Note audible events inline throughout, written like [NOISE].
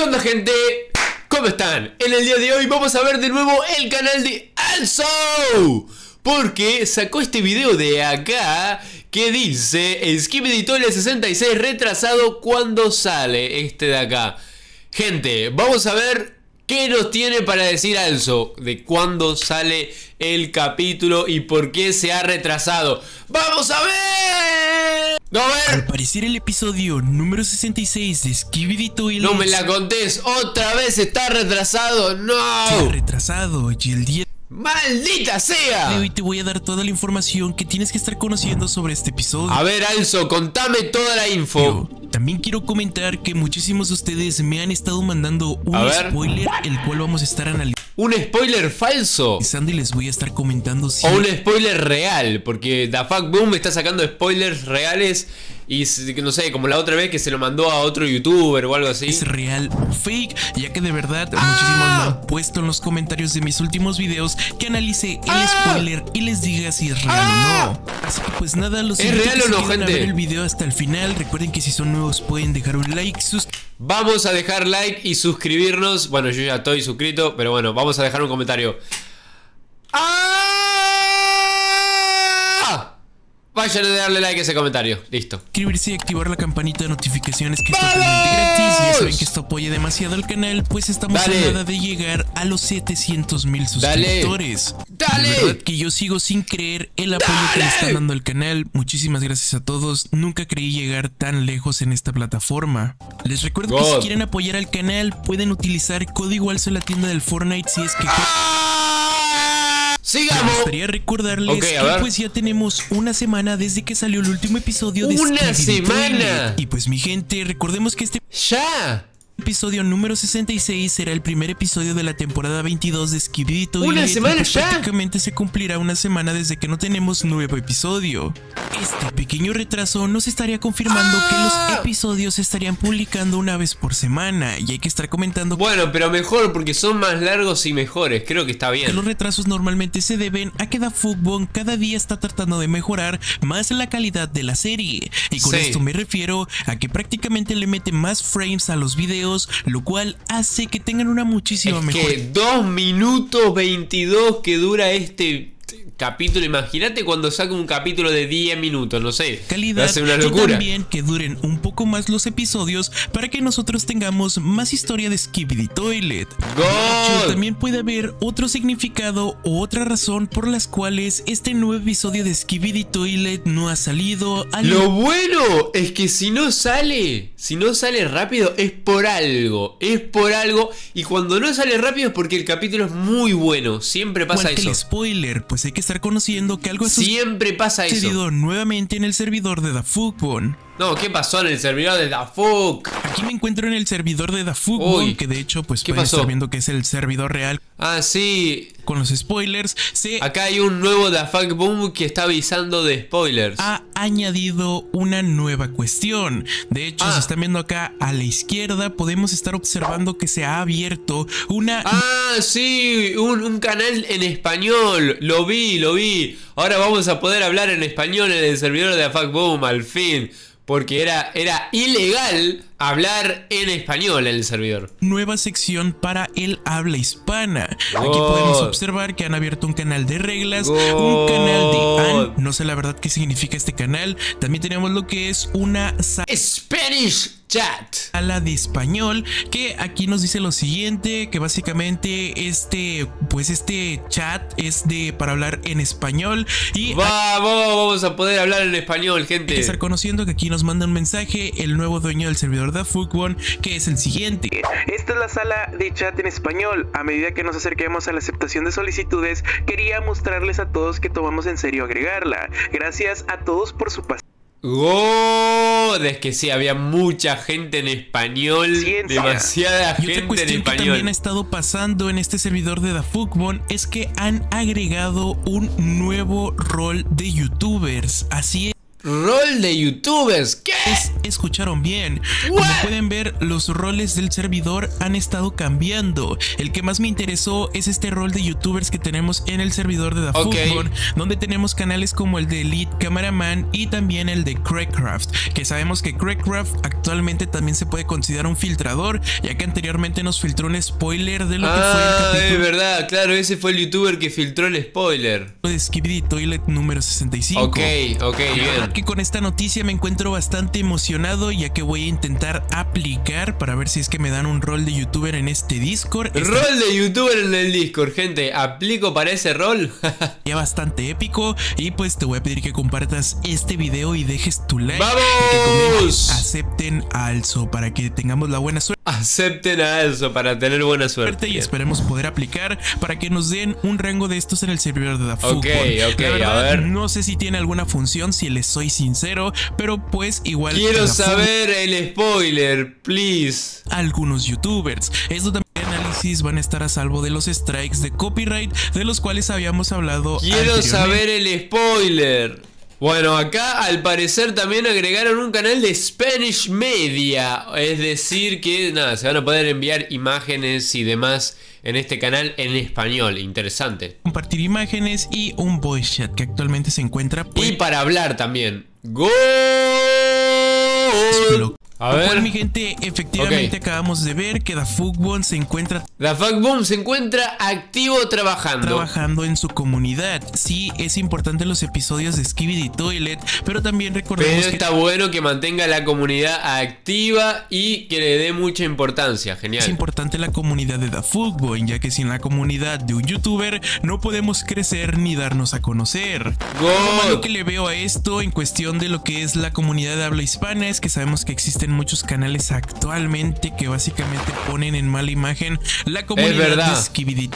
¿Qué onda gente? ¿Cómo están? En el día de hoy vamos a ver de nuevo el canal de Alzo Porque sacó este video de acá que dice Skibidi Toilet 66 retrasado cuando sale este de acá Gente, vamos a ver qué nos tiene para decir Alzo de cuándo sale el capítulo y por qué se ha retrasado ¡Vamos a ver! Al parecer el episodio número 66 de Skibidi Toilet No me la contés, otra vez está retrasado, no. Ha retrasado y el día ¡Maldita sea! de hoy te voy a dar toda la información que tienes que estar conociendo sobre este episodio. A ver, Alzo, contame toda la info. También quiero comentar que muchísimos de ustedes me han estado mandando un ver. spoiler, el cual vamos a estar analizando ¿Un spoiler falso? y les voy a estar comentando si O un spoiler real, porque Da Fuck Boom está sacando spoilers reales y no sé, como la otra vez que se lo mandó a otro youtuber o algo así. es real o fake, ya que de verdad ¡Ah! muchísimos me han puesto en los comentarios de mis últimos videos que analice el ¡Ah! spoiler y les diga si es real ¡Ah! o no. Pues nada, los ¿Es real o no, queden a gente? ver el video hasta el final. Recuerden que si son nuevos pueden dejar un like, Vamos a dejar like y suscribirnos. Bueno, yo ya estoy suscrito, pero bueno, vamos a dejar un comentario. ¡Ah! Vayan a darle like a ese comentario. Listo. suscribirse y activar la campanita de notificaciones que es totalmente gratis. Ya saben que esto apoya demasiado al canal, pues estamos Dale. a nada de llegar a los 700 mil suscriptores. Dale. De verdad que yo sigo sin creer el apoyo que le Dale. están dando al canal. Muchísimas gracias a todos. Nunca creí llegar tan lejos en esta plataforma. Les recuerdo que God. si quieren apoyar al canal, pueden utilizar código alzo en la tienda del Fortnite si es que ¡Ah! Me ¡Sigamos! gustaría recordarles Ok, a que pues ya tenemos una semana desde que salió el último episodio de ¡Una semana! Y pues mi gente, recordemos que este ¡Ya! Episodio número 66 será el primer episodio de la temporada 22 de Skibidi Toilet. ¿Una y, semana pues, ya? Prácticamente se cumplirá una semana desde que no tenemos nuevo episodio. Este pequeño retraso nos estaría confirmando ¡Ah! que los episodios se estarían publicando una vez por semana y hay que estar comentando Bueno, pero mejor porque son más largos y mejores. Creo que está que bien. los retrasos normalmente se deben a que Da Fútbol cada día está tratando de mejorar más la calidad de la serie. Y con Sí. esto me refiero a que prácticamente le mete más frames a los videos, lo cual hace que tengan una muchísima Es mejor que 2 minutos 22 que dura este capítulo. Imagínate cuando saca un capítulo de 10 minutos, no sé. calidad ser una y locura. también que duren un poco más los episodios para que nosotros tengamos más historia de Skibidi Toilet. Hecho, también puede haber otro significado o otra razón por las cuales este nuevo episodio de Skibidi Toilet no ha salido al Lo bueno es que si no sale, si no sale rápido es por algo, es por algo y cuando no sale rápido es porque el capítulo es muy bueno, siempre pasa que el eso. spoiler, pues hay que estar conociendo que algo ha Siempre pasa eso. sucedido nuevamente en el servidor de DaFugbon. No, ¿qué pasó en el servidor de Da Fuck? Aquí me encuentro en el servidor de DaFugbon, Uy, que de hecho pues ¿qué pasó? estar viendo que es el servidor real Ah, sí. con los spoilers. Se Acá hay un nuevo Da Fuck Boom que está avisando de spoilers. ha añadido una nueva cuestión. De hecho, Ah. si están viendo acá a la izquierda, podemos estar observando que se ha abierto una Ah, sí, un, un canal en español. Lo vi, lo vi. Ahora vamos a poder hablar en español en el servidor de Fuck Boom, al fin. Porque era, era ilegal hablar en español en el servidor. nueva sección para el habla hispana. Aquí podemos observar que han abierto un canal de reglas, un canal de AN, no sé la verdad qué significa este canal. También tenemos lo que es una Spanish Chat. sala de español que aquí nos dice lo siguiente que básicamente este pues este chat es de para hablar en español y Vamos, vamos a poder hablar en español, hay que gente. estar conociendo que aquí nos manda un mensaje el nuevo dueño del servidor de Fútbol que es el siguiente Esta es la sala de chat en español. A medida que nos acerquemos a la aceptación de solicitudes, quería mostrarles a todos que tomamos en serio agregarla. Gracias a todos por su paciencia. God, es que sí, había mucha gente en español. Ciencia. Demasiada Y otra gente en cuestión que también ha español. estado pasando en este servidor de DaFugbon es que han agregado un nuevo rol de youtubers. Así Rol de youtubers. ¿Qué? es, escucharon bien. Como pueden ver, los roles del servidor han estado cambiando. El que más me interesó es este rol de youtubers que tenemos en el servidor de The Football, donde tenemos canales como el de Elite Cameraman y también el de Craigcraft, que sabemos que Craigcraft actualmente también se puede considerar un filtrador, ya que anteriormente nos filtró un spoiler de lo que fue el Ah, capítulo. es verdad, claro, ese fue el youtuber que filtró el spoiler. de Skibidi Toilet número 65. Ok, ok, bien. que con esta noticia me encuentro bastante emocionado ya que voy a intentar aplicar para ver si es que me dan un rol de youtuber en este Discord. Rol de youtuber en el Discord, gente. ¿Aplico para ese rol? [LAUGHS] Ya bastante épico y pues te voy a pedir que compartas este video y dejes tu like. ¡Vamos! Y que comentes, acepten alzo para que tengamos la buena suerte. Acepten a eso para tener buena suerte. y esperemos poder aplicar para que nos den un rango de estos en el servidor de The Ok, Football. ok, La a verdad, ver. No sé si tiene alguna función, si les soy sincero, pero pues igual. Quiero The saber el spoiler, please. algunos youtubers. Esto también análisis van a estar a salvo de los strikes de copyright de los cuales habíamos hablado. Quiero saber el spoiler. Bueno, acá al parecer también agregaron un canal de Spanish Media. Es decir que nada, se van a poder enviar imágenes y demás en este canal en español. Interesante. compartir imágenes y un voice chat que actualmente se encuentra Y pues, para hablar también. ¡Gol! [LAUGHS] lo- A cual, ver. mi gente, efectivamente acabamos de ver que Da Fútbol se encuentra La Boom se encuentra activo trabajando. trabajando en su comunidad. Sí, es importante los episodios de Skibidi Toilet, pero también recordemos Pero que está bueno que mantenga la comunidad activa y que le dé mucha importancia. es Genial. importante la comunidad de Da Fútbol, ya que sin la comunidad de un youtuber no podemos crecer ni darnos a conocer. Lo malo que le veo a esto en cuestión de lo que es la comunidad de habla hispana es que sabemos que existen muchos canales actualmente que básicamente ponen en mala imagen la comunidad de.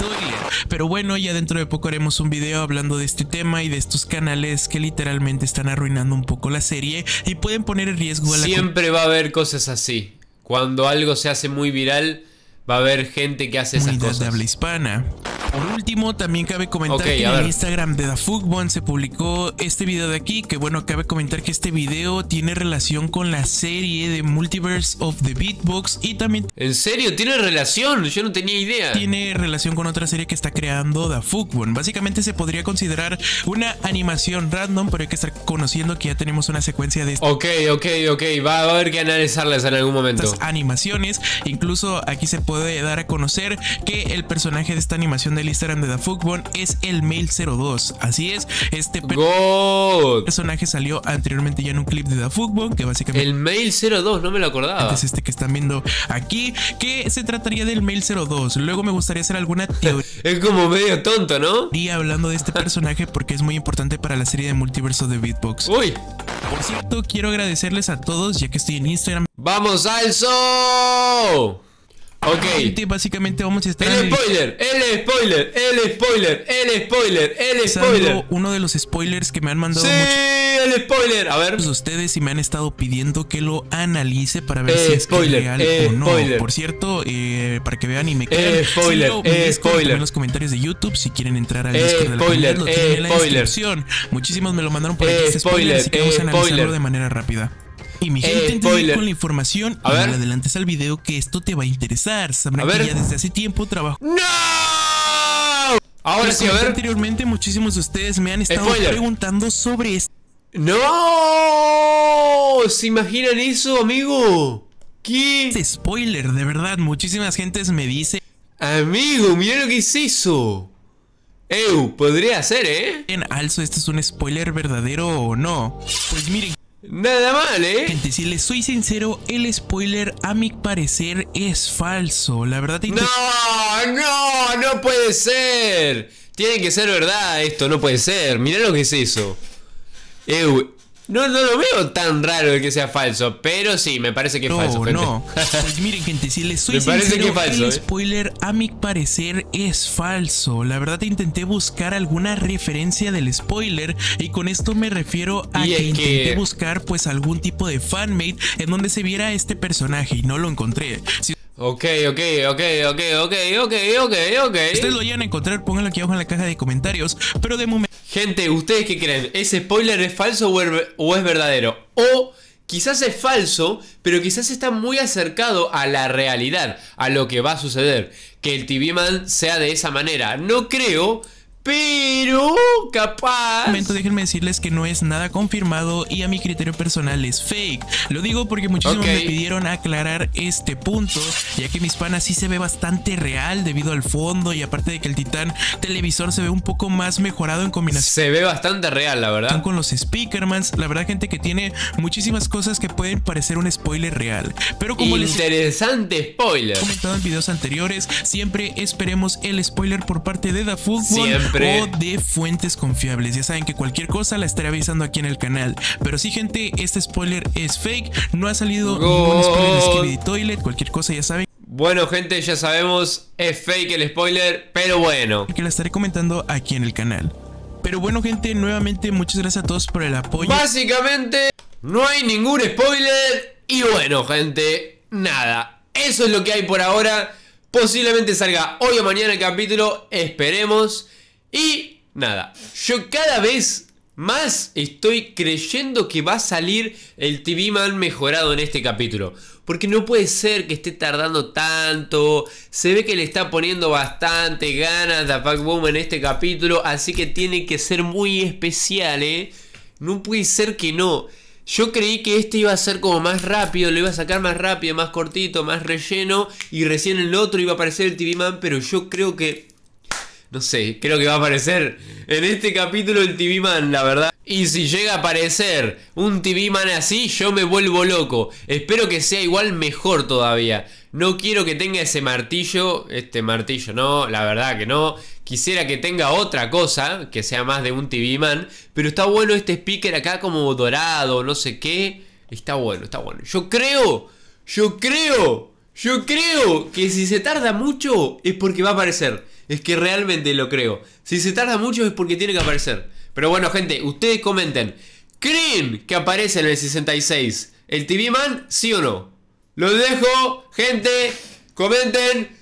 Pero bueno, ya dentro de poco haremos un video hablando de este tema y de estos canales que literalmente están arruinando un poco la serie y pueden poner en riesgo a la Siempre va a haber cosas así. Cuando algo se hace muy viral, va a haber gente que hace esas de cosas. habla hispana. Por último, también cabe comentar que en el. Instagram de DaFugBon se publicó este video de aquí, que bueno, cabe comentar que este video tiene relación con la serie de Multiverse of the Beatbox y también ¿En serio? ¿Tiene relación? Yo no tenía idea. tiene relación con otra serie que está creando DaFugBon. Básicamente se podría considerar una animación random, pero hay que estar conociendo que ya tenemos una secuencia de Ok, ok, ok. Va a haber que analizarlas en algún momento. estas animaciones. Incluso aquí se puede dar a conocer que el personaje de esta animación del Instagram de DaFugBon es el Mail02. Así es, este per- God. personaje salió anteriormente ya en un clip de DaFugBon que básicamente El mail 02, no me lo acordaba. es este que están viendo aquí, que se trataría del Mail02. Luego me gustaría hacer alguna [LAUGHS] teoría. Es como medio tonto, ¿no? hablando de este personaje porque es muy importante para la serie de multiverso de Beatbox. Uy. Por cierto, quiero agradecerles a todos ya que estoy en Instagram. ¡Vamos al show! Ok. Básicamente vamos a estar El spoiler, el spoiler, el spoiler, el spoiler, el spoiler. uno de los spoilers que me han mandado Sí, muchos el spoiler. A ver. de ustedes y me han estado pidiendo que lo analice para ver Eh, si es spoiler, que es real eh, o no. spoiler. Por cierto, eh, para que vean y me crean, Eh, spoiler, síganlo, mi eh, Discord, spoiler. en los comentarios de YouTube si quieren entrar al Eh, Discord de la spoiler, comunidad, lo tienen en la spoiler. descripción. Muchísimos me lo mandaron por aquí este spoiler, spoiler, así que vamos a analizarlo spoiler. de manera rápida. Y mi Eh, gente, spoiler. con la información, A y ver. adelantes al video que esto te va a interesar. Sabrán A que ver. ya desde hace tiempo trabajo ¡No! Ahora sí, a ver. anteriormente, muchísimos de ustedes me han estado Spoiler. preguntando sobre este ¡No! ¿Se imaginan eso, amigo? ¿Qué? spoiler, de verdad. Muchísimas gentes me dicen Amigo, mira lo que es eso. Eu, podría ser, ¿eh? alzo, ¿este es un spoiler verdadero o no? Pues miren, Nada mal, ¿eh? gente, si les soy sincero, el spoiler a mi parecer es falso. La verdad, No, no, no puede ser. Tiene que ser verdad esto, no puede ser. Mirá lo que es eso. Eu, no, no lo veo tan raro de que sea falso, pero sí, me parece que es no, falso, gente. no. [LAUGHS] Pues miren, gente, si les soy Me parece sincero, que es falso, el ¿eh? spoiler a mi parecer es falso. La verdad, intenté buscar alguna referencia del spoiler y con esto me refiero a que intenté buscar pues algún tipo de fanmate en donde se viera este personaje y no lo encontré. Si Ok, ok, ok, ok, ok, ok, ok, ok. ustedes lo llegan a encontrar, pónganlo aquí abajo en la caja de comentarios. Pero de momento Gente, ¿ustedes qué creen? ¿Ese spoiler es falso o es, verdadero? ¿O quizás es falso, pero quizás está muy acercado a la realidad, a lo que va a suceder. Que el TV Man sea de esa manera. No creo, pero capaz. momento déjenme decirles que no es nada confirmado y a mi criterio personal es fake. Lo digo porque muchísimos me pidieron aclarar este punto, ya que mis panas sí se ve bastante real debido al fondo y aparte de que el titán televisor se ve un poco más mejorado en combinación. Se ve bastante real, la verdad. Con los Speakermans, la verdad gente que tiene muchísimas cosas que pueden parecer un spoiler real. Pero como Interesante spoiler. comentado en videos anteriores, siempre esperemos el spoiler por parte de Da Siempre o de fuentes confiables. Ya saben que cualquier cosa la estaré avisando aquí en el canal. Pero sí, gente, este spoiler es fake. No ha salido ningún spoiler de Skibidi Toilet. Cualquier cosa ya saben. Bueno, gente, ya sabemos, es fake el spoiler, pero bueno. Que la estaré comentando aquí en el canal. Pero bueno, gente, nuevamente muchas gracias a todos por el apoyo. Básicamente, no hay ningún spoiler. Y bueno, gente, nada. Eso es lo que hay por ahora. Posiblemente salga hoy o mañana el capítulo. Esperemos. Y nada, yo cada vez más estoy creyendo que va a salir el TV Man mejorado en este capítulo. Porque no puede ser que esté tardando tanto. Se ve que le está poniendo bastante ganas a Pac Boom en este capítulo. Así que tiene que ser muy especial, ¿eh? No puede ser que no. Yo creí que este iba a ser como más rápido, lo iba a sacar más rápido, más cortito, más relleno. Y recién el otro iba a aparecer el TV Man. Pero yo creo que no sé, creo que va a aparecer en este capítulo el TV Man, la verdad. Y si llega a aparecer un TV Man así, yo me vuelvo loco. Espero que sea igual mejor todavía. No quiero que tenga ese martillo, este martillo, no, la verdad que no. Quisiera que tenga otra cosa, que sea más de un TV Man. Pero está bueno este speaker acá como dorado, no sé qué. Está bueno, está bueno. Yo creo, yo creo, yo creo que si se tarda mucho es porque va a aparecer. Es que realmente lo creo. Si se tarda mucho es porque tiene que aparecer. Pero bueno, gente, ustedes comenten. ¿Creen que aparece en el 66 el TV Man? ¿Sí o no? Lo dejo, gente. Comenten.